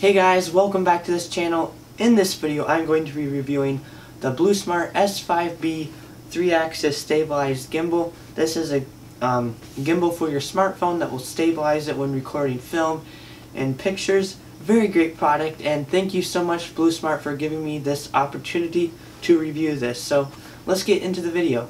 Hey guys, welcome back to this channel. In this video, I'm going to be reviewing the Blusmart S5B 3-axis stabilized gimbal. This is a um, gimbal for your smartphone that will stabilize it when recording film and pictures. Very great product and thank you so much Blusmart for giving me this opportunity to review this. So let's get into the video.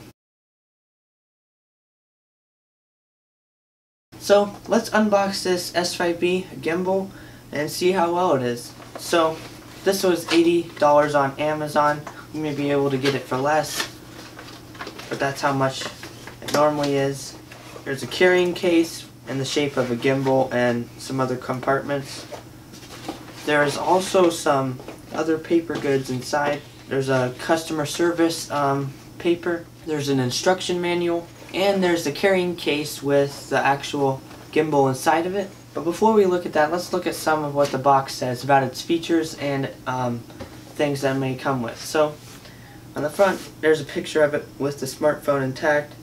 So let's unbox this S5B gimbal and see how well it is. So this was $80 on Amazon. You may be able to get it for less, but that's how much it normally is. There's a carrying case in the shape of a gimbal and some other compartments. There is also some other paper goods inside. There's a customer service um, paper. There's an instruction manual and there's the carrying case with the actual gimbal inside of it. But before we look at that, let's look at some of what the box says about its features and um, things that may come with. So, on the front, there's a picture of it with the smartphone intact.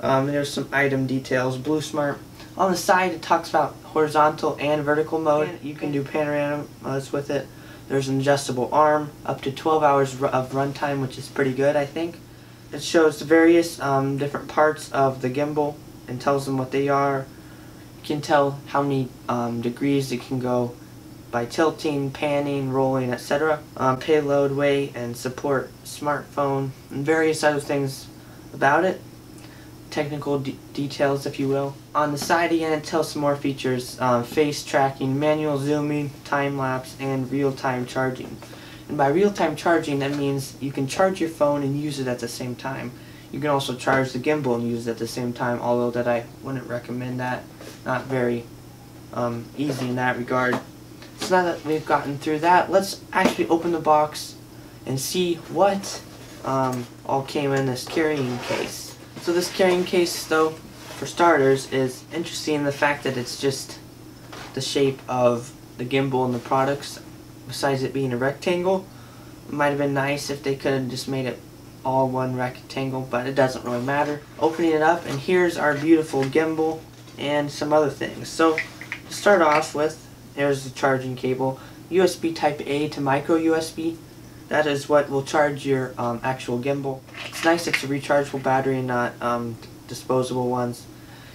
Um, there's some item details, Blusmart. On the side, it talks about horizontal and vertical mode. You can do panoramas with it. There's an adjustable arm, up to 12 hours of runtime, which is pretty good, I think. It shows the various um, different parts of the gimbal and tells them what they are. Can tell how many um, degrees it can go by tilting, panning, rolling, etc. Um, payload weight and support smartphone and various other things about it. Technical details, if you will. On the side again, it tells some more features. Um, face tracking, manual zooming, time-lapse, and real-time charging. And by real-time charging, that means you can charge your phone and use it at the same time. You can also charge the gimbal and use it at the same time, although that I wouldn't recommend that. Not very um, easy in that regard. So now that we've gotten through that, let's actually open the box and see what um, all came in this carrying case. So this carrying case, though, for starters, is interesting in the fact that it's just the shape of the gimbal and the products besides it being a rectangle. It might have been nice if they could have just made it all one rectangle, but it doesn't really matter. Opening it up, and here's our beautiful gimbal and some other things. So, to start off with, there's the charging cable. USB type A to micro USB. That is what will charge your um, actual gimbal. It's nice it's a rechargeable battery and not um, disposable ones.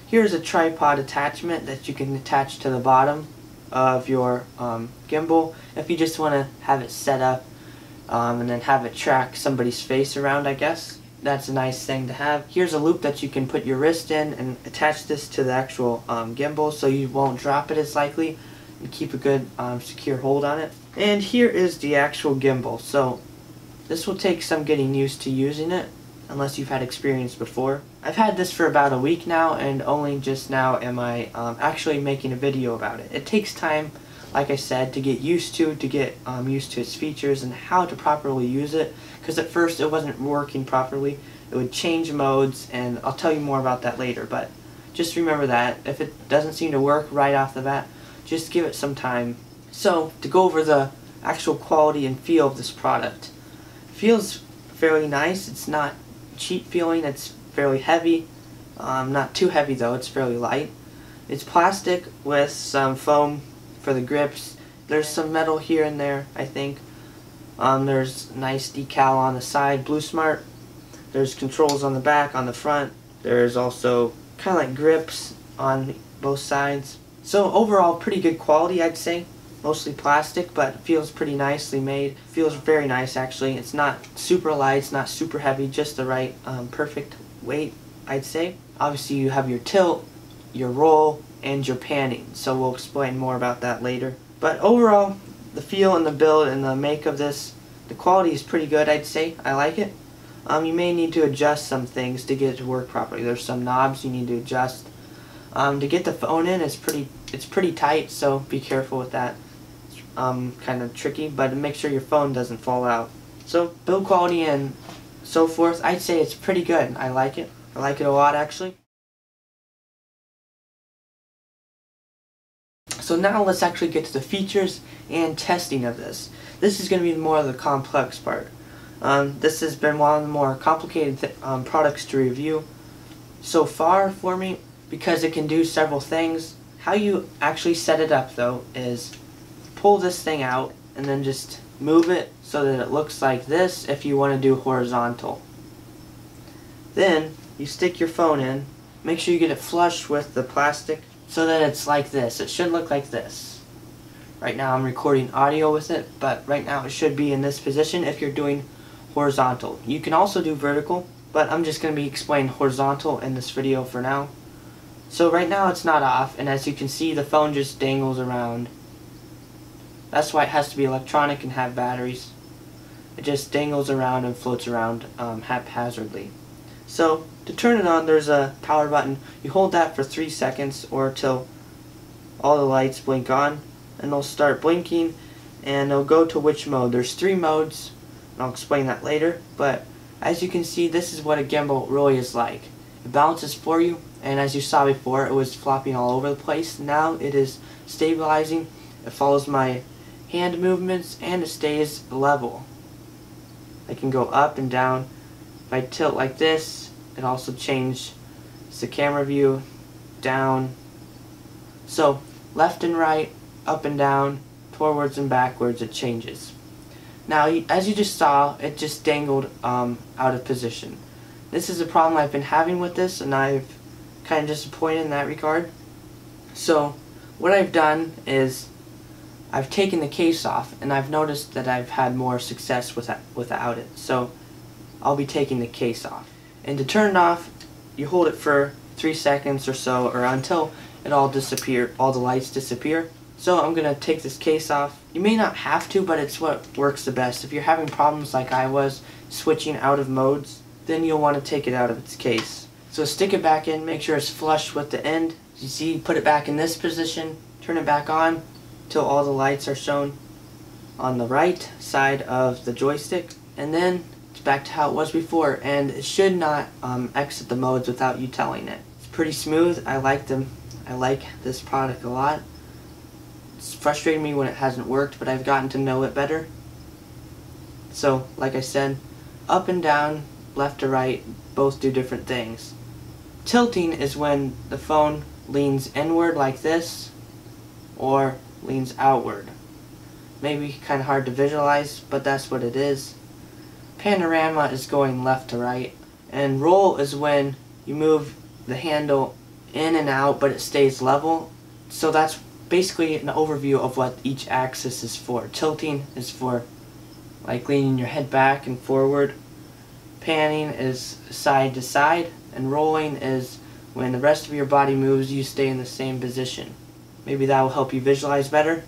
Here's a tripod attachment that you can attach to the bottom of your um, gimbal if you just want to have it set up um, and then have it track somebody's face around I guess that's a nice thing to have here's a loop that you can put your wrist in and attach this to the actual um, gimbal so you won't drop it as likely and keep a good um, secure hold on it and here is the actual gimbal so this will take some getting used to using it unless you've had experience before. I've had this for about a week now and only just now am I um, actually making a video about it. It takes time, like I said, to get used to, to get um, used to its features and how to properly use it because at first it wasn't working properly. It would change modes and I'll tell you more about that later but just remember that if it doesn't seem to work right off the bat, just give it some time. So to go over the actual quality and feel of this product. Feels fairly nice. It's not cheap feeling. It's fairly heavy. Um, not too heavy though, it's fairly light. It's plastic with some foam for the grips. There's some metal here and there, I think. Um, there's nice decal on the side, Blusmart. There's controls on the back, on the front. There's also kind of like grips on both sides. So overall, pretty good quality, I'd say mostly plastic, but feels pretty nicely made. Feels very nice actually. It's not super light, it's not super heavy, just the right um, perfect weight, I'd say. Obviously you have your tilt, your roll, and your panning, so we'll explain more about that later. But overall, the feel and the build and the make of this, the quality is pretty good, I'd say. I like it. Um, you may need to adjust some things to get it to work properly. There's some knobs you need to adjust. Um, to get the phone in, it's pretty, it's pretty tight, so be careful with that um, kind of tricky, but make sure your phone doesn't fall out. So build quality and so forth, I'd say it's pretty good. I like it. I like it a lot actually. So now let's actually get to the features and testing of this. This is going to be more of the complex part. Um, this has been one of the more complicated um, products to review so far for me because it can do several things. How you actually set it up though is pull this thing out and then just move it so that it looks like this if you want to do horizontal. Then you stick your phone in, make sure you get it flush with the plastic so that it's like this. It should look like this. Right now I'm recording audio with it, but right now it should be in this position if you're doing horizontal. You can also do vertical, but I'm just going to be explaining horizontal in this video for now. So right now it's not off, and as you can see the phone just dangles around. That's why it has to be electronic and have batteries. It just dangles around and floats around um, haphazardly. So to turn it on there's a power button. You hold that for 3 seconds or till all the lights blink on and they'll start blinking and they'll go to which mode. There's three modes and I'll explain that later but as you can see this is what a gimbal really is like. It balances for you and as you saw before it was flopping all over the place. Now it is stabilizing. It follows my hand movements and it stays level. I can go up and down. If I tilt like this it also changes the camera view down. So left and right, up and down, forwards and backwards it changes. Now as you just saw it just dangled um, out of position. This is a problem I've been having with this and I've kind of disappointed in that regard. So what I've done is I've taken the case off and I've noticed that I've had more success with without it. So I'll be taking the case off. And to turn it off, you hold it for three seconds or so or until it all disappear, all the lights disappear. So I'm going to take this case off. You may not have to, but it's what works the best. If you're having problems like I was, switching out of modes, then you'll want to take it out of its case. So stick it back in, make sure it's flush with the end. You see, put it back in this position, turn it back on till all the lights are shown on the right side of the joystick. And then back to how it was before. And it should not um, exit the modes without you telling it. It's pretty smooth. I like them. I like this product a lot. It's frustrating me when it hasn't worked, but I've gotten to know it better. So, like I said, up and down, left to right, both do different things. Tilting is when the phone leans inward like this or leans outward. Maybe kind of hard to visualize, but that's what it is. Panorama is going left to right. And roll is when you move the handle in and out, but it stays level. So that's basically an overview of what each axis is for. Tilting is for like leaning your head back and forward. Panning is side to side and rolling is when the rest of your body moves, you stay in the same position. Maybe that will help you visualize better.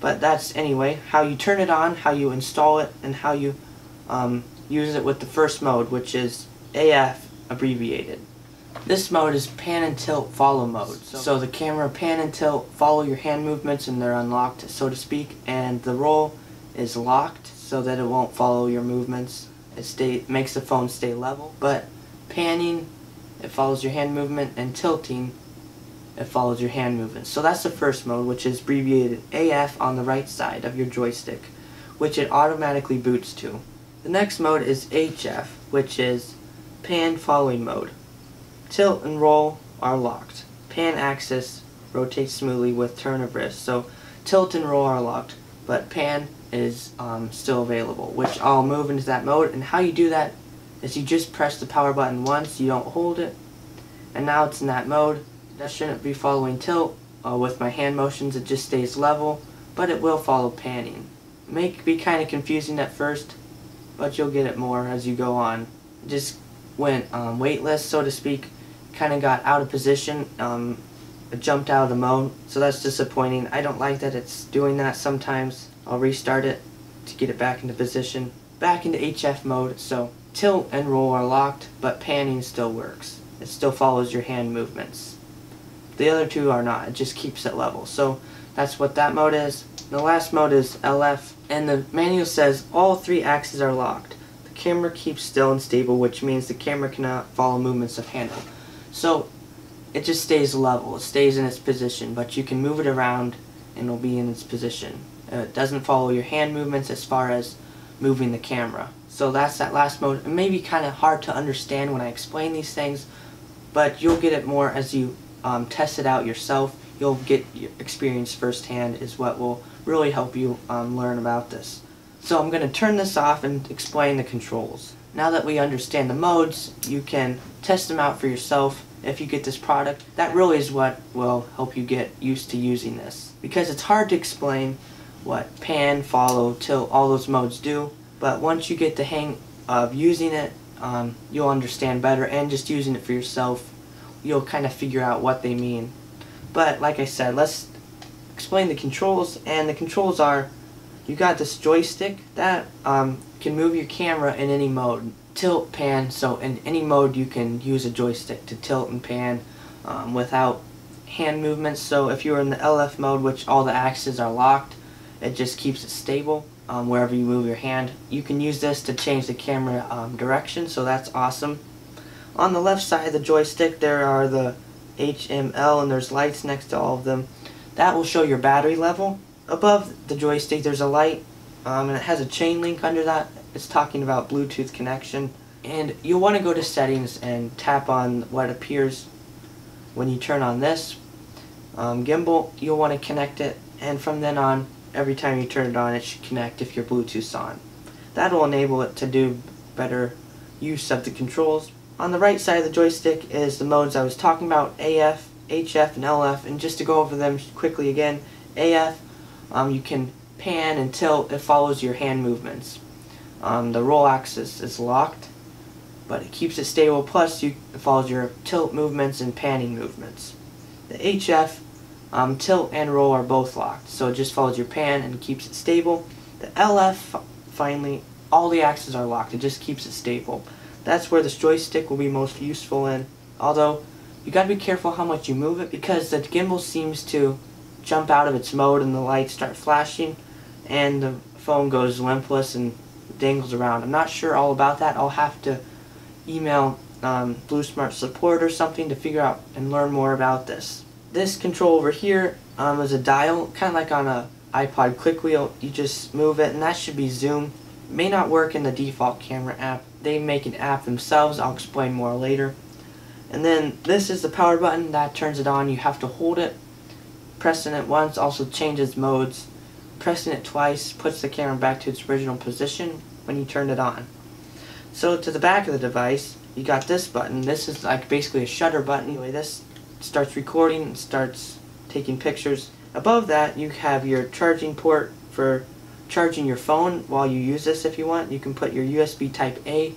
But that's, anyway, how you turn it on, how you install it, and how you um, use it with the first mode, which is AF abbreviated. This mode is pan and tilt follow mode. So, the camera pan and tilt follow your hand movements and they're unlocked, so to speak, and the roll is locked so that it won't follow your movements. It stay, makes the phone stay level. But panning, it follows your hand movement, and tilting, it follows your hand movement. So that's the first mode, which is abbreviated AF on the right side of your joystick, which it automatically boots to. The next mode is HF, which is pan following mode. Tilt and roll are locked. Pan axis rotates smoothly with turn of wrist. So tilt and roll are locked, but pan is um, still available, which I'll move into that mode. And how you do that is you just press the power button once, you don't hold it, and now it's in that mode. That shouldn't be following tilt. Uh, with my hand motions it just stays level, but it will follow panning. It may be kind of confusing at first, but you'll get it more as you go on. Just went um, weightless, so to speak, kind of got out of position, um, jumped out of the mode, so that's disappointing. I don't like that it's doing that sometimes. I'll restart it to get it back into position. Back into HF mode, so tilt and roll are locked, but panning still works. It still follows your hand movements. The other two are not, it just keeps it level. So that's what that mode is. The last mode is LF, and the manual says all three axes are locked. The camera keeps still and stable, which means the camera cannot follow movements of handle. So it just stays level, it stays in its position, but you can move it around and it'll be in its position. Uh, it doesn't follow your hand movements as far as moving the camera. So that's that last mode. It may be kind of hard to understand when I explain these things, but you'll get it more as you um, test it out yourself. You'll get experience firsthand is what will really help you um, learn about this. So I'm going to turn this off and explain the controls. Now that we understand the modes, you can test them out for yourself if you get this product. That really is what will help you get used to using this. Because it's hard to explain what pan, follow, tilt, all those modes do. But once you get the hang of using it, um, you'll understand better and just using it for yourself, you'll kind of figure out what they mean. But like I said, let's explain the controls. And the controls are, you got this joystick that um, can move your camera in any mode. Tilt, pan, so in any mode you can use a joystick to tilt and pan um, without hand movements. So if you're in the LF mode, which all the axes are locked, it just keeps it stable um, wherever you move your hand. You can use this to change the camera um, direction, so that's awesome. On the left side of the joystick there are the HML and there's lights next to all of them. That will show your battery level. Above the joystick there's a light um, and it has a chain link under that. It's talking about Bluetooth connection. And you'll want to go to settings and tap on what appears when you turn on this um, gimbal. You'll want to connect it and from then on every time you turn it on it should connect if your Bluetooth's on. That will enable it to do better use of the controls. On the right side of the joystick is the modes I was talking about, AF, HF, and LF, and just to go over them quickly again, AF, um, you can pan and tilt, it follows your hand movements. Um, the roll axis is locked, but it keeps it stable, plus you, it follows your tilt movements and panning movements. The HF um, tilt and roll are both locked, so it just follows your pan and keeps it stable. The LF, finally, all the axes are locked. It just keeps it stable. That's where this joystick will be most useful in. Although, you gotta be careful how much you move it because the gimbal seems to jump out of its mode and the lights start flashing and the phone goes limpless and dangles around. I'm not sure all about that. I'll have to email um, Blusmart support or something to figure out and learn more about this this control over here um, is a dial, kind of like on a iPod click wheel. You just move it, and that should be zoom. may not work in the default camera app. They make an app themselves. I'll explain more later. And then this is the power button that turns it on. You have to hold it. Pressing it once also changes modes. Pressing it twice puts the camera back to its original position when you turn it on. So to the back of the device, you got this button. This is like basically a shutter button. Anyway, this starts recording and starts taking pictures. Above that you have your charging port for charging your phone while you use this if you want. You can put your USB type A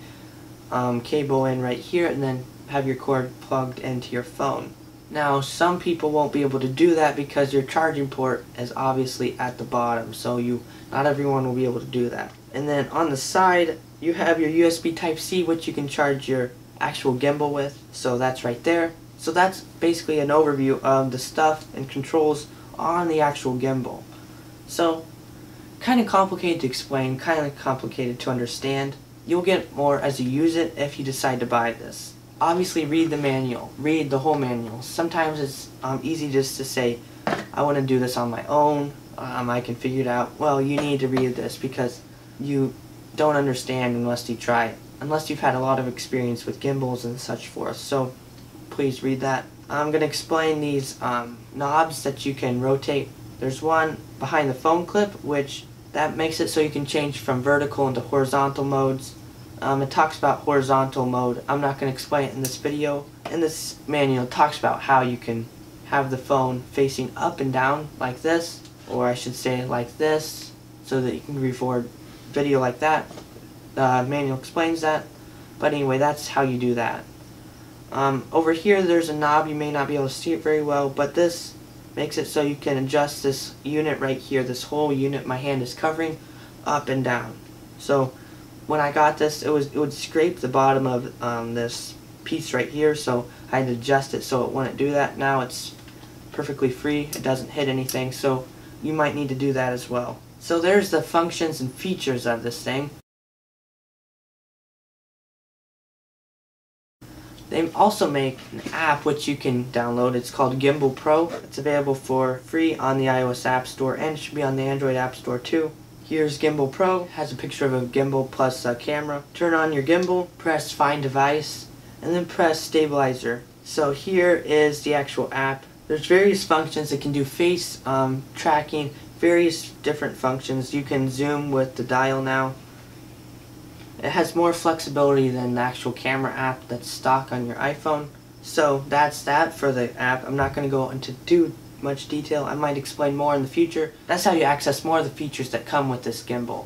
um, cable in right here and then have your cord plugged into your phone. Now some people won't be able to do that because your charging port is obviously at the bottom so you not everyone will be able to do that. And then on the side you have your USB type C which you can charge your actual gimbal with so that's right there. So that's basically an overview of the stuff and controls on the actual gimbal. So, kind of complicated to explain, kind of complicated to understand. You'll get more as you use it if you decide to buy this. Obviously read the manual, read the whole manual. Sometimes it's um, easy just to say, I want to do this on my own, um, I can figure it out. Well, you need to read this because you don't understand unless you try it. Unless you've had a lot of experience with gimbals and such forth. So please read that. I'm going to explain these um, knobs that you can rotate. There's one behind the phone clip, which that makes it so you can change from vertical into horizontal modes. Um, it talks about horizontal mode. I'm not going to explain it in this video. In this manual, talks about how you can have the phone facing up and down like this, or I should say like this, so that you can record video like that. The manual explains that. But anyway, that's how you do that. Um, over here there's a knob, you may not be able to see it very well, but this makes it so you can adjust this unit right here, this whole unit my hand is covering, up and down. So when I got this, it was it would scrape the bottom of um, this piece right here, so I had to adjust it so it wouldn't do that. Now it's perfectly free, it doesn't hit anything, so you might need to do that as well. So there's the functions and features of this thing. They also make an app which you can download. It's called Gimbal Pro. It's available for free on the iOS App Store and should be on the Android App Store too. Here's Gimbal Pro. It has a picture of a gimbal plus a camera. Turn on your gimbal, press Find Device, and then press Stabilizer. So here is the actual app. there's various functions. It can do face um, tracking, various different functions. You can zoom with the dial now. It has more flexibility than the actual camera app that's stock on your iPhone. So that's that for the app. I'm not going to go into too much detail. I might explain more in the future. That's how you access more of the features that come with this gimbal.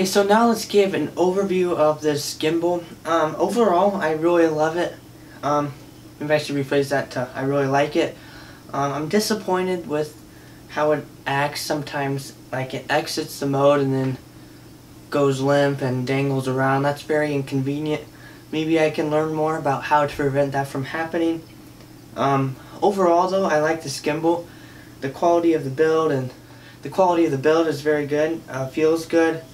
Okay, so now let's give an overview of this gimbal. Um, overall, I really love it. Um, maybe I should rephrase that to I really like it. Um, I'm disappointed with how it acts sometimes. Like it exits the mode and then goes limp and dangles around. That's very inconvenient. Maybe I can learn more about how to prevent that from happening. Um, overall though, I like this gimbal. The quality of the build and the quality of the build is very good. Uh, feels good.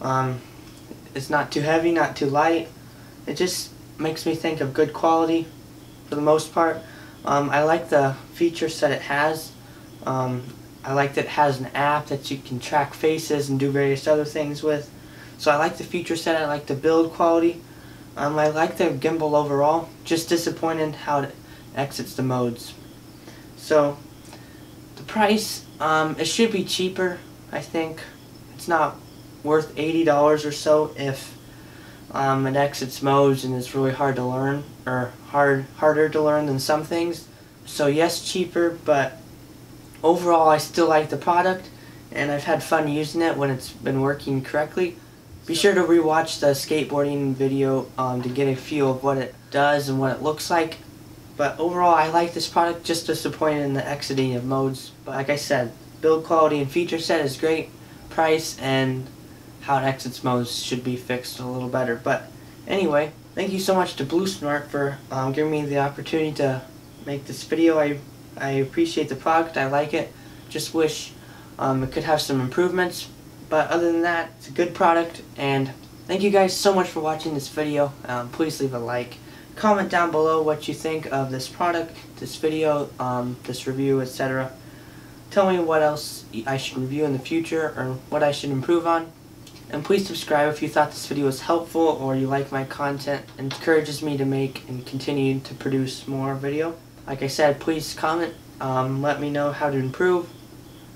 Um, it's not too heavy, not too light. It just makes me think of good quality for the most part. Um, I like the features that it has. Um, I like that it has an app that you can track faces and do various other things with. So I like the feature set, I like the build quality. Um, I like the gimbal overall. Just disappointed how it exits the modes. So the price, um, it should be cheaper, I think. It's not worth $80 or so if um, it exits modes and it's really hard to learn or hard harder to learn than some things. So yes, cheaper, but overall I still like the product and I've had fun using it when it's been working correctly. Be sure to rewatch the skateboarding video um, to get a feel of what it does and what it looks like. But overall I like this product, just disappointed in the exiting of modes. But like I said, build quality and feature set is great, price and how it exits modes should be fixed a little better. But anyway, thank you so much to Blue for um, giving me the opportunity to make this video. I, I appreciate the product. I like it. Just wish um, it could have some improvements. But other than that, it's a good product. And thank you guys so much for watching this video. Um, please leave a like. Comment down below what you think of this product, this video, um, this review, etc. Tell me what else I should review in the future or what I should improve on. And please subscribe if you thought this video was helpful or you like my content. It encourages me to make and continue to produce more video. Like I said, please comment, um, let me know how to improve,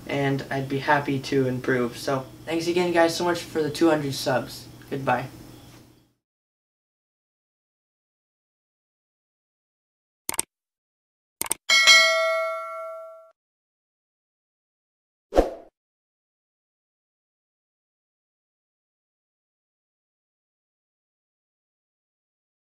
and I'd be happy to improve. So, thanks again guys so much for the 200 subs. Goodbye.